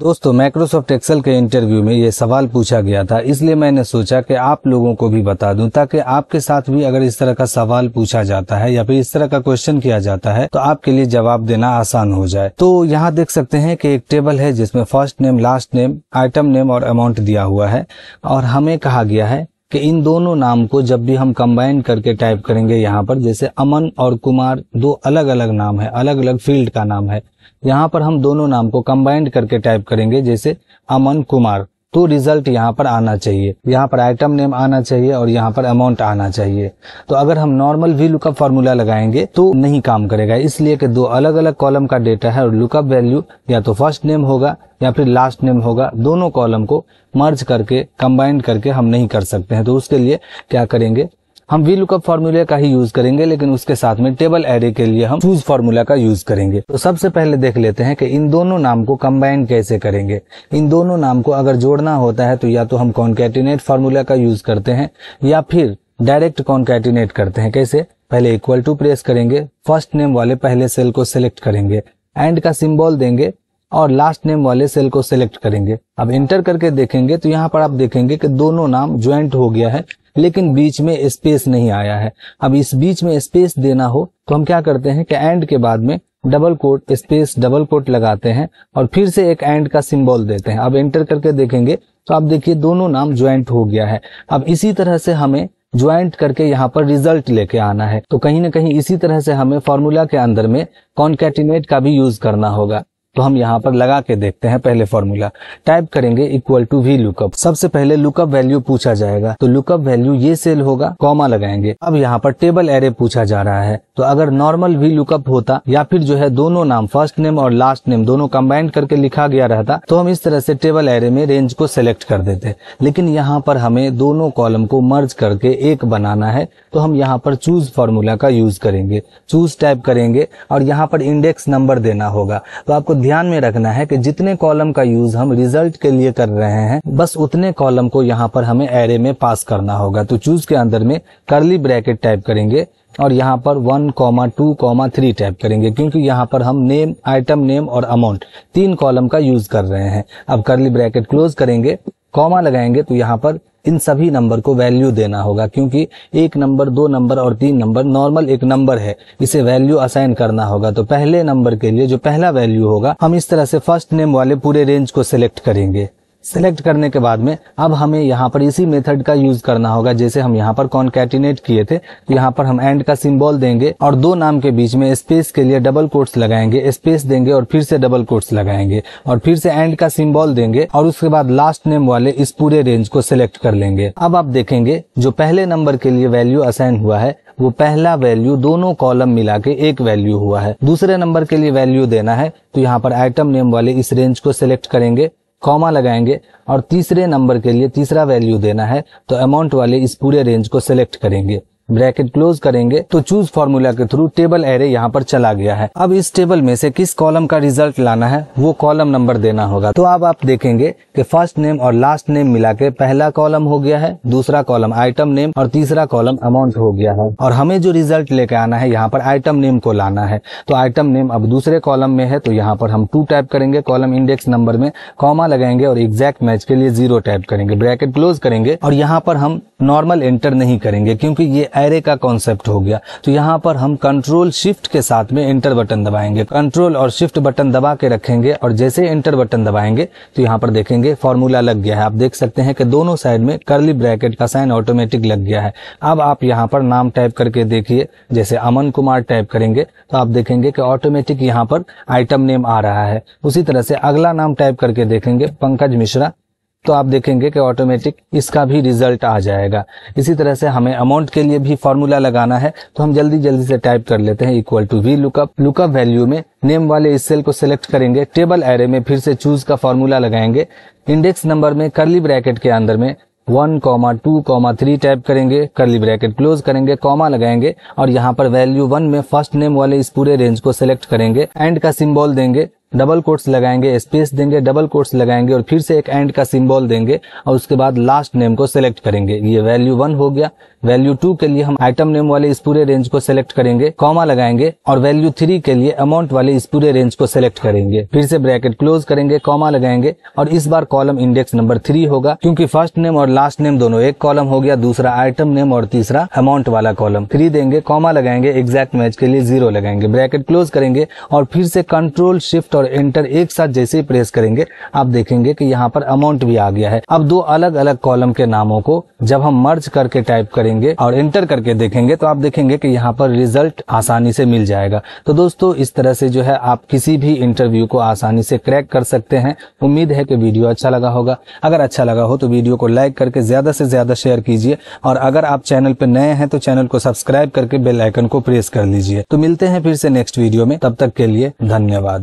दोस्तों Microsoft Excel के interview में ये सवाल पूछा गया था, इसलिए मैंने सोचा कि आप लोगों को भी बता दूँ, ताकि आपके साथ भी अगर इस तरह का सवाल पूछा जाता है या फिर इस तरह का क्वेश्चन किया जाता है तो आपके लिए जवाब देना आसान हो जाए। तो यहाँ देख सकते हैं कि एक टेबल है जिसमें first name last name item name और अमाउंट दिया हुआ है, और हमें कहा गया है कि इन दोनों नाम को जब भी हम कंबाइन करके टाइप करेंगे यहाँ पर, जैसे अमन और कुमार, दो अलग अलग नाम है अलग अलग फ़ील्ड का नाम है। यहाँ पर हम दोनों नाम को कंबाइंड करके टाइप करेंगे, जैसे अमन, कुमार। तो रिज़ल्ट यहाँ पर आना चाहिए। यहाँ पर आइटम नेम आना चाहिए और यहाँ पर अमाउंट आना चाहिए। तो अगर हम नॉर्मल वी लुकअप फॉर्मूला लगाएँगे तो नहीं काम करेगा। इसलिए कि दो अलग अलग कॉलम का डेटा है और लुकअप वैल्यू या तो फ़र्स्ट नेम होगा या फिर लास्ट नेम होगा। दोनों कॉलम को मर्ज करके कंबाइंड करके हम नहीं कर सकते हैं। तो उसके लिए क्या करेंगे? हम वी लुकअप फॉर्मूले का ही यूज़ करेंगे, लेकिन उसके साथ में टेबल एरे के लिए हम चूज़ फॉर्मूला का यूज़ करेंगे। तो सबसे पहले देख लेते हैं कि इन दोनों नाम को कंबाइन कैसे करेंगे। इन दोनों नाम को अगर जोड़ना होता है तो या तो हम कॉन्केटिनेट फार्मूला का यूज़ करते हैं, या फिर डायरेक्ट कॉन्केटिनेट करते हैं। कैसे? पहले इक्वल टू प्रेस करेंगे फ़र्स्ट नेम वाले पहले सेल को सिलेक्ट करेंगे। एंड का सिंबल देंगे, और लास्ट नेम वाले सेल को सिलेक्ट करेंगे। अब इंटर करके देखेंगे तो यहाँ पर आप देखेंगे कि दोनों नाम ज्वाइंट हो गया है। लेकिन बीच में स्पेस नहीं आया है। अब इस बीच में स्पेस देना हो तो हम क्या करते हैं कि एंड के बाद में double quote space double quote लगाते हैं और फिर से एक एंड का सिंबल देते हैं। अब एंटर करके देखेंगे तो आप देखिए दोनों नाम ज्वाइंट हो गया है। अब इसी तरह से हमें ज्वाइंट करके यहाँ पर रिज़ल्ट लेके आना है। तो कहीं ना कहीं इसी तरह से हमें फॉर्मूला के अंदर में कॉन्केटिनेट का भी यूज़ करना होगा। तो हम यहाँ पर लगा के देखते हैं पहले फॉर्मूला टाइप करेंगे इक्वल टू वी लुकअप सबसे पहले लुकअप वैल्यू पूछा जाएगा। तो लुकअप वैल्यू ये सेल होगा कॉमा लगाएँगे। अब यहाँ पर टेबल एरे पूछा जा रहा है। तो अगर नॉर्मल वी लुकअप होता या फिर जो है दोनों नाम फ़र्स्ट नेम और लास्ट नेम दोनों कंबाइंड करके लिखा गया रहता तो हम इस तरह से टेबल एरे में रेंज को सिलेक्ट कर देते। लेकिन यहाँ पर हमें दोनों कॉलम को मर्ज करके एक बनाना है तो हम यहाँ पर चूज़ फॉर्मूला का यूज़ करेंगे। चूज़ टाइप करेंगे और यहाँ पर इंडेक्स नंबर देना होगा। तो आपको ध्यान में रखना है कि जितने कॉलम का यूज़ हम रिज़ल्ट के लिए कर रहे हैं, बस उतने कॉलम को यहाँ पर हमें एरे में पास करना होगा। तो चूज़ के अंदर में करली ब्रैकेट टाइप करेंगे। और यहाँ पर one comma two comma three type करेंगे, क्योंकि यहाँ पर हम नेम आइटम नेम और अमाउंट तीन कॉलम का यूज़ कर रहे हैं। अब करली ब्रैकेट क्लोज करेंगे कॉमा लगाएँगे तो यहाँ पर इन सभी नंबर को वैल्यू देना होगा, क्योंकि एक नंबर दो नंबर और तीन नंबर नॉर्मल एक नंबर है, इसे वैल्यू असाइन करना होगा। तो पहले नंबर के लिए जो पहला वैल्यू होगा, हम इस तरह से फ़र्स्ट नेम वाले पूरे रेंज को सिलेक्ट करेंगे। सेलेक्ट करने के बाद में अब हमें यहाँ पर इसी मेथड का यूज़ करना होगा, जैसे हम यहाँ पर कॉन्कैटिनेट किए थे। तो यहाँ पर हम एंड का सिंबल देंगे और दो नाम के बीच में स्पेस के लिए डबल कोट्स लगाएँगे। स्पेस देंगे और फिर से डबल कोट्स लगाएँगे और फिर से एंड का सिंबल देंगे और उसके बाद लास्ट नेम वाले इस पूरे रेंज को सिलेक्ट कर लेंगे। अब आप देखेंगे, जो पहले नंबर के लिए वैल्यू असाइन हुआ है, वो पहला वैल्यू दोनों कॉलम मिला के एक वैल्यू हुआ है। दूसरे नंबर के लिए वैल्यू देना है तो यहाँ पर आइटम नेम वाले इस रेंज को सिलेक्ट करेंगे। कॉमा लगाएँगे और तीसरे नंबर के लिए तीसरा वैल्यू देना है तो अमाउंट वाले इस पूरे रेंज को सिलेक्ट करेंगे। ब्रैकेट क्लोज करेंगे तो चूज़ फॉर्मूला के थ्रू टेबल एरे यहाँ पर चला गया है। अब इस टेबल में से किस कॉलम का रिज़ल्ट लाना है, वो कॉलम नंबर देना होगा। तो अब आप देखेंगे कि फ़र्स्ट नेम और लास्ट नेम मिला के पहला कॉलम हो गया है, दूसरा कॉलम आइटम नेम और तीसरा कॉलम अमाउंट हो गया है। और हमें जो रिज़ल्ट लेके आना है, यहाँ पर आइटम नेम को लाना है। तो आइटम नेम अब दूसरे कॉलम में है तो यहाँ पर हम टू टाइप करेंगे कॉलम इंडेक्स नंबर में कॉमा लगाएँगे और एग्जैक्ट मैच के लिए ज़ीरो टाइप करेंगे। ब्रैकेट क्लोज करेंगे और यहाँ पर हम नॉर्मल एंटर नहीं करेंगे, क्योंकि ये एरे का कॉन्सेप्ट हो गया। तो यहाँ पर हम कंट्रोल शिफ्ट के साथ में एंटर बटन दबाएँगे। कंट्रोल और शिफ्ट बटन दबा के रखेंगे और जैसे एंटर बटन दबाएँगे तो यहाँ पर देखेंगे फॉर्मूला लग गया है। आप देख सकते हैं कि दोनों साइड में करली ब्रैकेट का साइन ऑटोमेटिक लग गया है। अब आप यहाँ पर नाम टाइप करके देखिए, जैसे अमन कुमार टाइप करेंगे तो आप देखेंगे कि ऑटोमेटिक यहाँ पर आइटम नेम आ रहा है। उसी तरह से अगला नाम टाइप करके देखेंगे, पंकज मिश्रा। तो आप देखेंगे कि ऑटोमेटिक इसका भी रिज़ल्ट आ जाएगा। इसी तरह से हमें अमाउंट के लिए भी फॉर्मूला लगाना है तो हम जल्दी जल्दी से टाइप कर लेते हैं equal to V lookup lookup value में नेम वाले इस सेल को सिलेक्ट करेंगे टेबल एरे में फिर से चूज़ का फॉर्मूला लगाएँगे। इंडेक्स नंबर में करली ब्रैकेट के अंदर में one comma two comma three type करेंगे करली ब्रैकेट क्लोज करेंगे कॉमा लगाएँगे और यहाँ पर वैल्यू वन में फ़र्स्ट नेम वाले इस पूरे रेंज को सिलेक्ट करेंगे। एंड का सिंबल देंगे डबल कोट्स लगाएँगे स्पेस देंगे डबल कोट्स लगाएँगे और फिर से एक एंड का सिंबल देंगे और उसके बाद लास्ट नेम को सिलेक्ट करेंगे। ये वैल्यू वन हो गया। वैल्यू टू के लिए हम आइटम नेम वाले इस पूरे रेंज को सिलेक्ट करेंगे कॉमा लगाएँगे और वैल्यू थ्री के लिए अमाउंट वाले इस पूरे रेंज को सिलेक्ट करेंगे। फिर से ब्रैकेट क्लोज करेंगे कॉमा लगाएँगे और इस बार कॉलम इंडेक्स नंबर थ्री होगा क्योंकि फ़र्स्ट नेम और लास्ट नेम दोनों एक कॉलम हो गया, दूसरा आइटम नेम और तीसरा अमाउंट वाला कॉलम थ्री देंगे कॉमा लगाएँगे एग्जैक्ट मैच के लिए ज़ीरो लगाएँगे। ब्रैकेट क्लोज करेंगे और फिर से कंट्रोल शिफ्ट और एंटर एक साथ जैसे ही प्रेस करेंगे, आप देखेंगे कि यहाँ पर अमाउंट भी आ गया है। अब दो अलग अलग कॉलम के नामों को जब हम मर्ज करके टाइप करेंगे और एंटर करके देखेंगे तो आप देखेंगे कि यहाँ पर रिज़ल्ट आसानी से मिल जाएगा। तो दोस्तों, इस तरह से जो है आप किसी भी इंटरव्यू को आसानी से क्रैक कर सकते हैं। उम्मीद है कि वीडियो अच्छा लगा होगा। अगर अच्छा लगा हो तो वीडियो को लाइक करके ज़्यादा से ज़्यादा शेयर कीजिए। और अगर आप चैनल पर नए हैं तो चैनल को सब्सक्राइब करके बेल आइकन को प्रेस कर लीजिए। तो मिलते हैं फिर से नेक्स्ट वीडियो में। तब तक के लिए धन्यवाद।